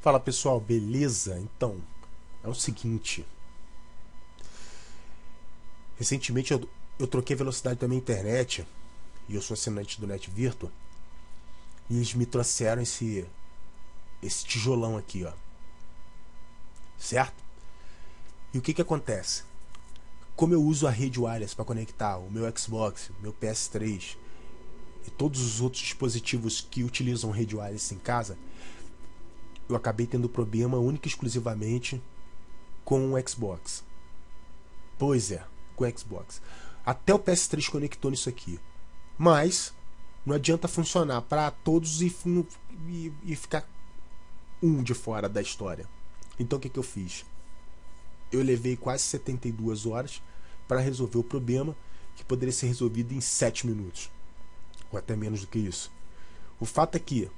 Fala pessoal, beleza? Então, é o seguinte. Recentemente eu, eu troquei a velocidade da minha internet e eu sou assinante do Net Virtua. E eles me trouxeram esse esse tijolão aqui, ó. Certo? E o que que acontece? Como eu uso a rede wireless para conectar o meu Xbox, meu PS3 e todos os outros dispositivos que utilizam rede wireless em casa, eu acabei tendo problema única e exclusivamente com o Xbox. Pois é, com o Xbox. Até o PS3 conectou nisso aqui. Mas não adianta funcionar para todos e, e, e, ficar um de fora da história. Então o que, que eu fiz? Eu levei quase 72 horas para resolver o problema que poderia ser resolvido em 7 minutos. Ou até menos do que isso. O fato é que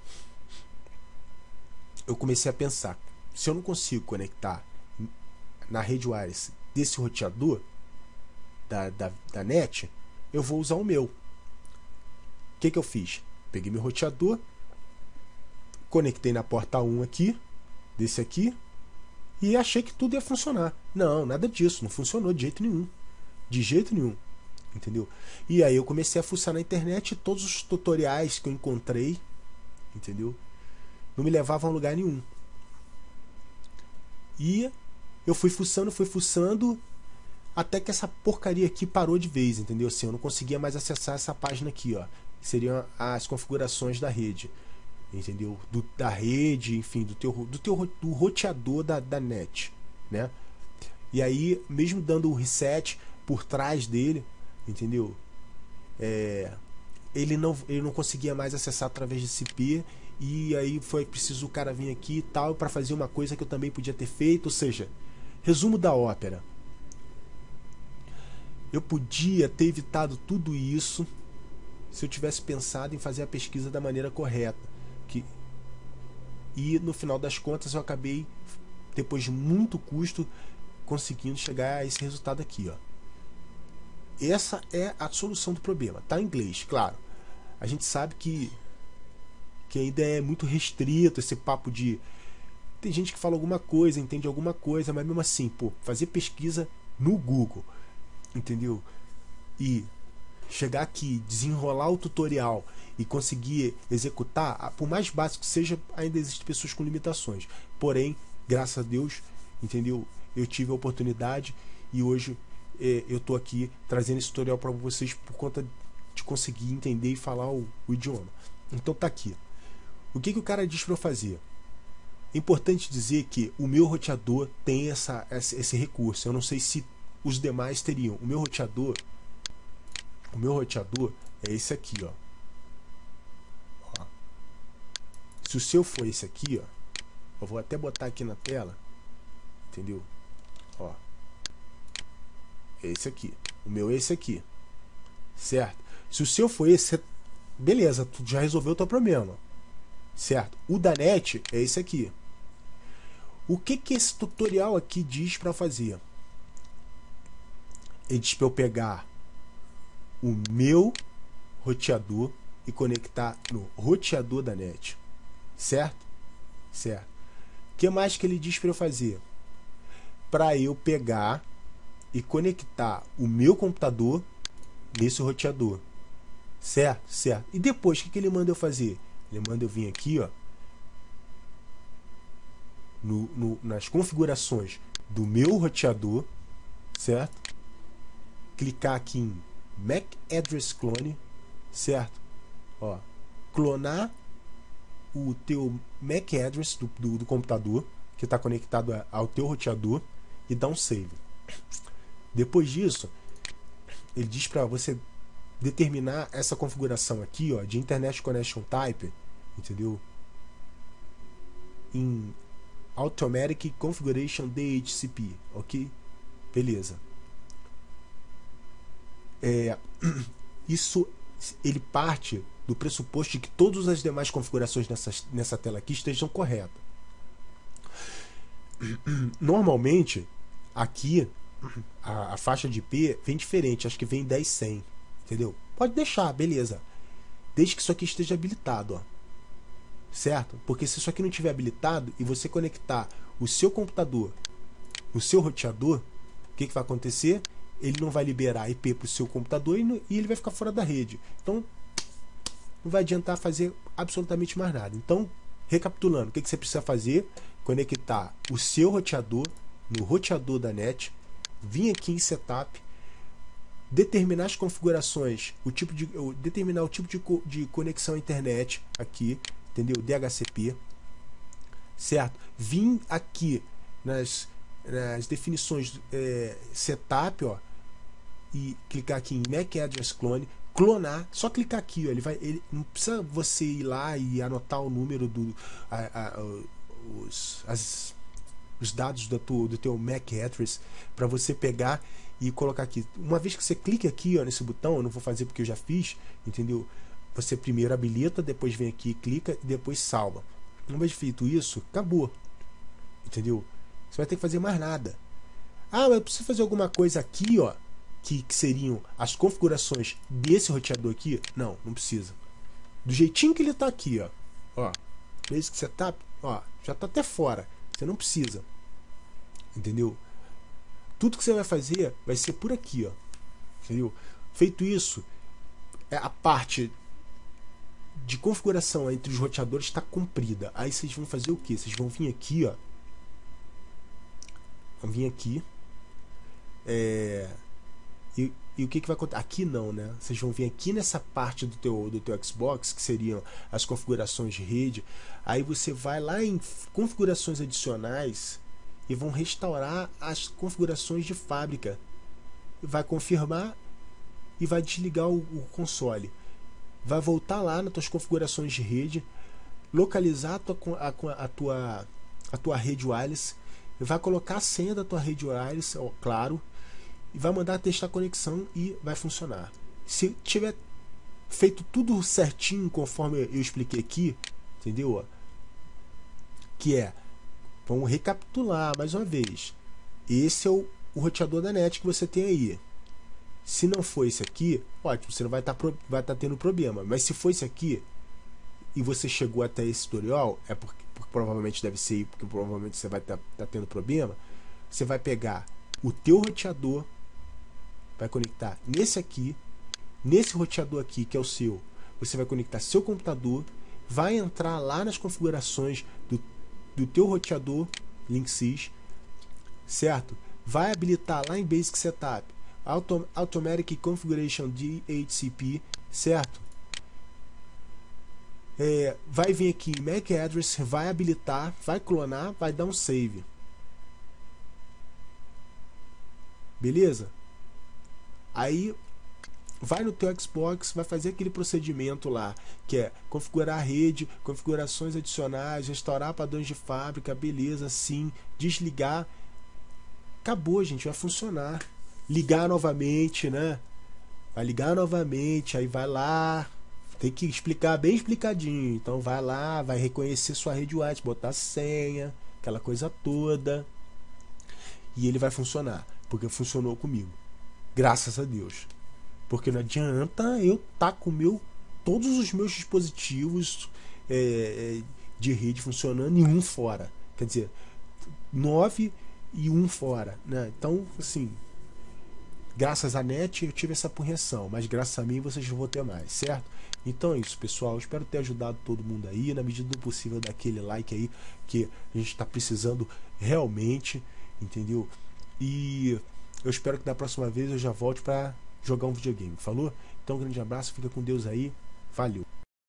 eu comecei a pensar: se eu não consigo conectar na rede wireless desse roteador da, da, da net, eu vou usar o meu. O que, que eu fiz? Peguei meu roteador, conectei na porta 1 aqui, desse aqui, e achei que tudo ia funcionar. Não, nada disso, não funcionou de jeito nenhum. De jeito nenhum. Entendeu? E aí eu comecei a fuçar na internet todos os tutoriais que eu encontrei, entendeu? Não me levava a lugar nenhum. E eu fui fuçando, fui fuçando, até que essa porcaria aqui parou de vez, entendeu? Assim, eu não conseguia mais acessar essa página aqui, ó. Que seriam as configurações da rede. Entendeu? Do, da rede, enfim, do teu, do teu do roteador da, da net, né? E aí, mesmo dando o reset por trás dele, entendeu? É, ele não ele não conseguia mais acessar através de CP e aí foi preciso o cara vir aqui e tal para fazer uma coisa que eu também podia ter feito, ou seja, resumo da ópera. Eu podia ter evitado tudo isso se eu tivesse pensado em fazer a pesquisa da maneira correta, que e no final das contas eu acabei depois de muito custo conseguindo chegar a esse resultado aqui, ó. Essa é a solução do problema. Tá em inglês, claro. A gente sabe que que ainda é muito restrito esse papo de tem gente que fala alguma coisa, entende alguma coisa, mas mesmo assim, pô, fazer pesquisa no Google, entendeu? E chegar aqui, desenrolar o tutorial e conseguir executar, por mais básico que seja, ainda existem pessoas com limitações. Porém, graças a Deus, entendeu? Eu tive a oportunidade e hoje é, eu estou aqui trazendo esse tutorial para vocês por conta de conseguir entender e falar o, o idioma. Então tá aqui. O que, que o cara diz para eu fazer? É importante dizer que o meu roteador tem essa, esse recurso. Eu não sei se os demais teriam. O meu roteador, o meu roteador é esse aqui, ó. ó. Se o seu for esse aqui, ó, eu vou até botar aqui na tela, entendeu? Ó, esse aqui. O meu é esse aqui, certo? Se o seu for esse, beleza, tu já resolveu o teu problema. Certo? O da net é esse aqui. O que, que esse tutorial aqui diz para fazer? Ele diz para eu pegar o meu roteador e conectar no roteador da net. Certo? Certo. O que mais que ele diz para eu fazer? Para eu pegar e conectar o meu computador nesse roteador. Certo? Certo. E depois, o que, que ele manda eu fazer? Ele manda eu vir aqui, ó, no, no, nas configurações do meu roteador, certo? Clicar aqui em MAC Address Clone, certo? Ó, clonar o teu MAC address do, do, do computador que está conectado ao teu roteador e dar um save. Depois disso, ele diz para você determinar essa configuração aqui, ó, de Internet Connection Type, entendeu? Em Automatic Configuration DHCP, ok? Beleza. É, isso ele parte do pressuposto de que todas as demais configurações nessa, nessa tela aqui estejam corretas. Normalmente, aqui, a, a, faixa de IP vem diferente, acho que vem 10.100, entendeu? Pode deixar, beleza. Desde que isso aqui esteja habilitado, ó. Certo? Porque se isso aqui não tiver habilitado e você conectar o seu computador, o seu roteador, o que, que vai acontecer? Ele não vai liberar IP para o seu computador e, e ele vai ficar fora da rede. Então, não vai adiantar fazer absolutamente mais nada. Então, recapitulando, o que, que você precisa fazer? Conectar o seu roteador no roteador da net, vir aqui em Setup, determinar as configurações, o tipo de, determinar o tipo de, de conexão à internet aqui, entendeu? DHCP, certo? Vim aqui nas, nas definições é, setup, ó, e clicar aqui em MAC Address Clone, clonar, só clicar aqui, ó, ele vai, ele não precisa você ir lá e anotar o número do a, a, os, as, os dados do, teu, do teu MAC address para você pegar e colocar aqui. Uma vez que você clica aqui ó, nesse botão, eu não vou fazer porque eu já fiz, entendeu? Você primeiro habilita, depois vem aqui, clica e depois salva. Uma vez feito isso, acabou. Entendeu? Você vai ter que fazer mais nada. Ah, mas eu preciso fazer alguma coisa aqui, ó, que, que seriam as configurações desse roteador aqui? Não, não precisa. Do jeitinho que ele está aqui, ó. Ó, Basic Setup, ó, já está até fora. Você não precisa. Entendeu? Tudo que você vai fazer vai ser por aqui, ó. Entendeu? Feito isso, é a parte de configuração entre os roteadores está cumprida. Aí vocês vão fazer o que? Vocês vão vir aqui, ó. Vão vir aqui. É, e, e, o que, que vai acontecer? Aqui não, né? Vocês vão vir aqui nessa parte do teu, do teu Xbox, que seriam as configurações de rede. Aí você vai lá em configurações adicionais e vão restaurar as configurações de fábrica. Vai confirmar e vai desligar o, o console. Vai voltar lá nas tuas configurações de rede, localizar a tua, a, a tua, a tua rede wireless, vai colocar a senha da tua rede wireless, claro, e vai mandar testar a conexão e vai funcionar. Se tiver feito tudo certinho conforme eu expliquei aqui, entendeu? Que é Vamos recapitular mais uma vez. Esse é o, o roteador da net que você tem aí. Se não for esse aqui, ótimo, você não vai estar tá, vai tá tendo problema. Mas se for esse aqui e você chegou até esse tutorial, é porque, porque provavelmente deve ser, porque provavelmente você vai estar tá, tá tendo problema. Você vai pegar o teu roteador, vai conectar nesse aqui, nesse roteador aqui que é o seu. Você vai conectar seu computador, vai entrar lá nas configurações do do teu roteador Linksys, certo? Vai habilitar lá em Basic Setup Auto Automatic Configuration DHCP, certo? É, vai vir aqui MAC address, vai habilitar, vai clonar, vai dar um save. Beleza? Aí vai no teu Xbox, vai fazer aquele procedimento lá, que é configurar a rede, configurações adicionais, restaurar padrões de fábrica, beleza, sim, desligar. Acabou, gente, vai funcionar. Ligar novamente, né? Vai ligar novamente, aí vai lá, tem que explicar bem explicadinho. Então vai lá, vai reconhecer sua rede white, botar senha, aquela coisa toda. E ele vai funcionar, porque funcionou comigo. Graças a Deus. Porque não adianta eu estar tá com meu, todos os meus dispositivos é, é, de rede funcionando e um fora. Quer dizer, nove e um fora. Né? Então, assim, graças à net eu tive essa correção, mas graças a mim vocês vão ter mais, certo? Então é isso, pessoal. Espero ter ajudado todo mundo aí. Na medida do possível, daquele like aí que a gente está precisando realmente, entendeu? E eu espero que da próxima vez eu já volte para jogar um videogame. Falou? Então, um grande abraço, fica com Deus aí. Valeu.